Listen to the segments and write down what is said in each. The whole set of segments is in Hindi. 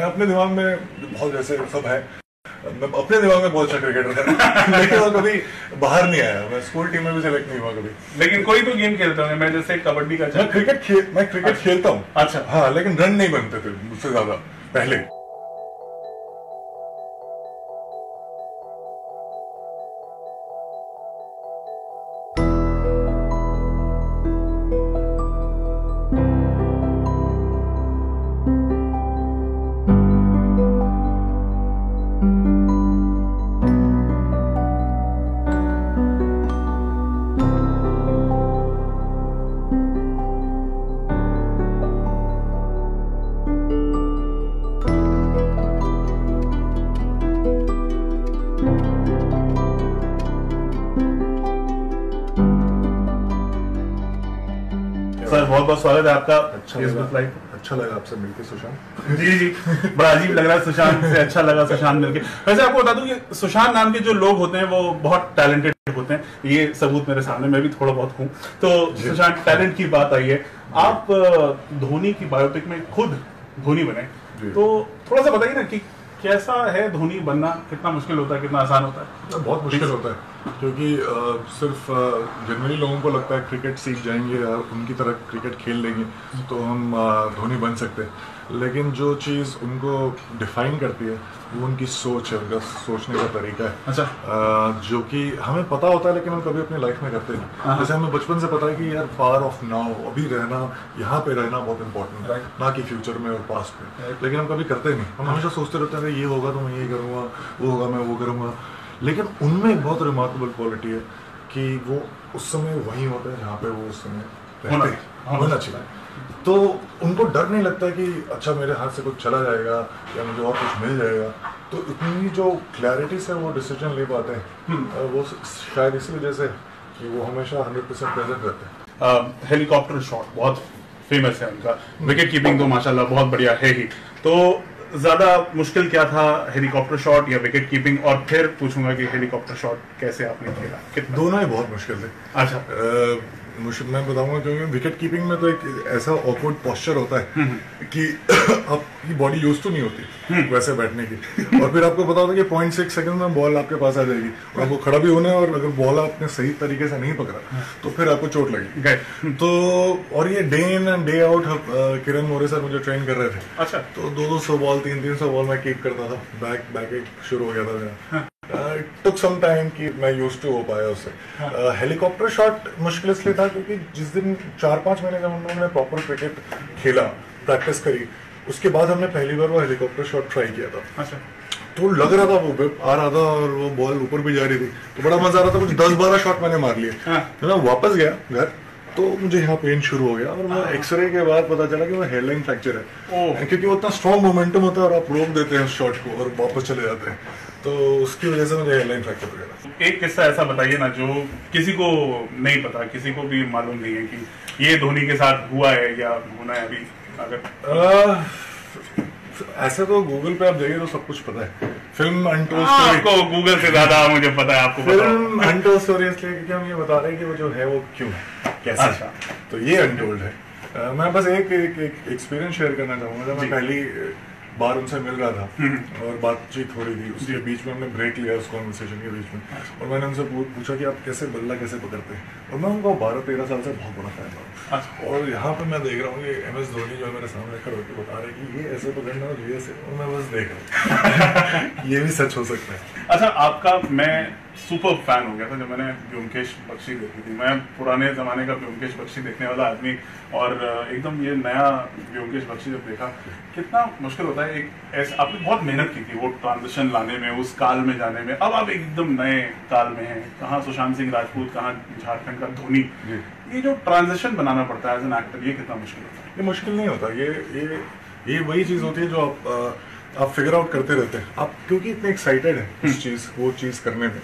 मैं अपने दिमाग में बहुत जैसे सब है। मैं अपने दिमाग में बहुत अच्छा क्रिकेटर था। लेकिन वो कभी बाहर नहीं आया। मैं स्कूल टीम में भी सिलेक्ट नहीं हुआ कभी। लेकिन कोई तो गेम खेलता हूँ। मैं जैसे कबड्डी का मैं क्रिकेट खेल मैं क्रिकेट खेलता हूँ। अच्छा। हाँ लेकिन रन नहीं बनते थे मुझसे ज़्यादा पहले। सर बहुत बहुत स्वागत है आपका अच्छा लाइव अच्छा लगा आपसे मिलके सुशांत। जी जी बड़ा अजीब लग रहा है सुशांत से अच्छा लगा सुशांत मिलके। वैसे आपको बता दूँ कि सुशांत नाम के जो लोग होते हैं वो बहुत टैलेंटेड होते हैं। ये सबूत मेरे सामने मैं भी थोड़ा बहुत हूँ। तो सुशांत टैलेंट की बात आई है। आप धोनी की बायोपिक में खुद धोनी बने। तो थोड़ा सा बताइए ना कि कैसा है धोनी बनना? कितना मुश्किल होता है कितना आसान होता है? बहुत मुश्किल होता है। क्योंकि सिर्फ़ जनरली लोगों को लगता है क्रिकेट सीख जाएँगे या उनकी तरह क्रिकेट खेल लेंगे तो हम धोनी बन सकते हैं। लेकिन जो चीज़ उनको डिफाइन करती है वो उनकी सोच है उनका सोचने का तरीका है। अच्छा। जो कि हमें पता होता है लेकिन हम कभी अपनी लाइफ में करते हाँ। नहीं जैसे हमें बचपन से पता है कि यार पार ऑफ़ नाउ अभी रहना यहाँ पे रहना बहुत इंपॉर्टेंट है ना कि फ्यूचर में और पास्ट में। लेकिन हम कभी करते नहीं। हम हमेशा सोचते रहते हैं ये होगा तो मैं ये करूँगा वो होगा मैं वो करूँगा। लेकिन उनमें एक बहुत रिमार्केबल क्वालिटी है कि वो उस समय वहीं होते हैं जहाँ पे वो उस समय होना- रहते हैं। होना होना चाहिए। तो उनको डर नहीं लगता कि अच्छा मेरे हाथ से कुछ चला जाएगा या मुझे और कुछ मिल जाएगा। तो इतनी जो क्लैरिटी से वो डिसीज़न ले पाते हैं वो शायद इसी वजह से कि वो हमेशा हंड्रेड परसेंट प्रेजेंट रहते हैं। हेलीकॉप्टर शॉट बहुत फ़ेमस है उनका। विकेट कीपिंग तो माशाल्लाह बहुत बढ़िया है ही। तो ज़्यादा मुश्किल क्या था हेलीकॉप्टर शॉट या विकेट कीपिंग? और फिर पूछूँगा कि हेलीकॉप्टर शॉट कैसे आपने खेला? दोनों ही बहुत मुश्किल थे। अच्छा। मुश्किल मैं बताऊँगा क्योंकि विकेट कीपिंग में तो एक ऐसा ऑकवर्ड पॉस्चर होता है कि आपकी बॉडी यूज़ तो नहीं होती वैसे बैठने की। और फिर आपको पता होता है कि पॉइंट सिक्स सेकंड में बॉल आपके पास आ जाएगी और आपको खड़ा भी होना है और अगर बॉल आपने सही तरीके से नहीं पकड़ा तो फिर आपको चोट लगी। तो और ये day in and day out Kiran More sir मुझे ट्रेन कर रहे थे। अच्छा। तो दो दो सौ बॉल तीन तीन सौ बॉल मैं कीप करता था। बैक बैक एक शुरू हो गया था मेरा। टुक सम टाइम कि मैं यूज़ टू हो पाया उससे हेलीकॉप्टर शॉट मुश्किल इसलिए था क्योंकि जिस दिन चार पाँच महीने जब हम लोगों ने प्रॉपर क्रिकेट खेला प्रैक्टिस करी उसके बाद हमने पहली बार वो हेलीकॉप्टर शॉट ट्राई किया था। अच्छा। तो लग रहा था वो आ रहा था और वो बॉल ऊपर भी जा रही थी। तो बड़ा मज़ा आ रहा था कुछ दस बारह शॉट मैंने मार लिए। हाँ। तो मैं वापस गया घर तो मुझे यहाँ पेन शुरू हो गया और मैं एक्सरे के बाद पता चला कि वो हेयरलाइन फ्रैक्चर है। क्योंकि वो इतना स्ट्रॉन्ग मोमेंटम होता है और आप रोक देते हैं उस शॉट को और वापस चले जाते हैं। तो उसकी वजह से मुझे हेयरलाइन फ्रैक्चर हो गया एक किस्सा ऐसा बताइए ना जो किसी को नहीं पता किसी को भी मालूम नहीं है कि ये धोनी के साथ हुआ है या होना है अभी अगर आह, ऐसे तो गूगल पे आप जाइए तो सब कुछ पता है। फ़िल्म अनटोल्ड आपको गूगल से ज़्यादा मुझे पता है आपको फ़िल्म अनटोल्ड स्टोरी इसलिए क्योंकि हम ये बता रहे हैं कि वो जो है वो क्यों है कैसे अच्छा। तो ये अनटोल्ड है। अ, मैं बस एक, एक एक्सपीरियंस शेयर करना चाहूँगा। जब मैं पहली बार उनसे मिल रहा था। और बातचीत हो रही थी। उसके बीच में हमने ब्रेक लिया उस कॉन्वर्सेशन के बीच में। और मैंने उनसे पूछा कि आप कैसे बल्ला कैसे पकड़ते हैं? और मैं उनको बारह तेरह साल से बहुत बड़ा फ़ैन हूँ। अच्छा। और यहाँ पर मैं देख रहा हूँ कि एम एस धोनी जो है मेरे सामने खड़े होकर बता रहे हैं कि ये ऐसे पकड़ना और ये ऐसे और मैं बस देख रहा हूँ। ये भी सच हो सकता है। अच्छा आपका मैं सुपर फ़ैन हो गया था जब मैंने व्योमकेश बख्शी देखी थी। मैं पुराने जमाने का व्योमकेश बख्शी देखने वाला आदमी और एकदम ये नया व्योमकेश बख्शी जब देखा कितना मुश्किल होता है एक ऐसा आपने बहुत मेहनत की थी वो ट्रांजिशन लाने में उस काल में जाने में। अब आप एकदम नए काल में हैं। कहाँ सुशांत सिंह राजपूत कहाँ झारखंड का धोनी। ये जो ट्रांजिशन बनाना पड़ता है एज एन एक्टर ये कितना मुश्किल होता है? ये मुश्किल नहीं होता। ये ये ये वही चीज़ होती है जो आप आप फिगर आउट करते रहते हैं। आप क्योंकि इतने एक्साइटेड हैं उस चीज़ वो चीज़ करने में अ,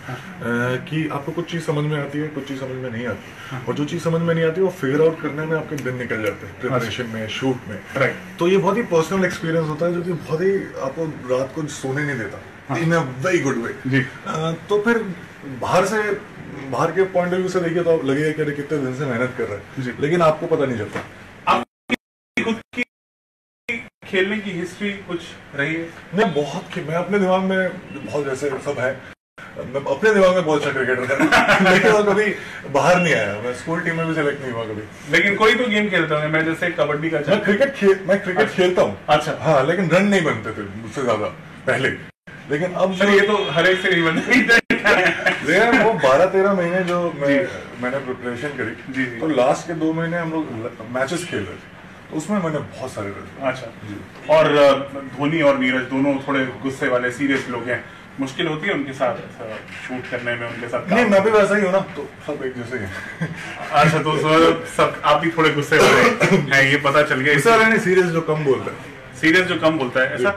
कि आपको कुछ चीज़ समझ में आती है कुछ चीज़ समझ में नहीं आती। और जो चीज़ समझ में नहीं आती वो फिगर आउट करने में आपके दिन निकल जाते हैं प्रिपरेशन में शूट में। राइट तो ये बहुत ही पर्सनल एक्सपीरियंस होता है जो कि बहुत ही आपको रात को सोने नहीं देता इन अ वेरी गुड वे तो फिर बाहर से बाहर के पॉइंट ऑफ़ व्यू से देखिए तो लगेगा कि अरे कितने दिन से मेहनत कर रहे। हैं। लेकिन आपको पता नहीं चलता। खेलने की हिस्ट्री कुछ रही है? मैं बहुत मैं अपने दिमाग में बहुत जैसे सब है। मैं अपने दिमाग में बहुत अच्छा क्रिकेटर था। लेकिन कभी बाहर नहीं आया। मैं स्कूल टीम में भी सेलेक्ट नहीं हुआ कभी। लेकिन कोई तो गेम खेलता होंगे मैं जैसे कबड्डी का मैं क्रिकेट खेल मैं क्रिकेट खेलता हूँ। अच्छा। हाँ लेकिन रन नहीं बनते थे मुझसे ज़्यादा पहले। लेकिन अब सर जो ये तो हर एक से नहीं बनता। वो बारह तेरह महीने जो मैं मैंने प्रिपरेशन करी। तो लास्ट के दो महीने हम लोग मैचेस खेल रहे थे। उसमें मैंने बहुत सारे अच्छा। और धोनी और नीरज दोनों थोड़े गुस्से वाले सीरियस लोग हैं। मुश्किल होती है उनके साथ शूट करने में उनके साथ नहीं मैं भी वैसा ही हूँ ना तो सब एक जैसे ही अच्छा तो सर सब आप भी थोड़े गुस्से वाले हैं। ये पता चल गया। सीरियस जो कम बोलता है। सीरियस जो कम बोलता है ऐसा?